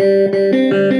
Música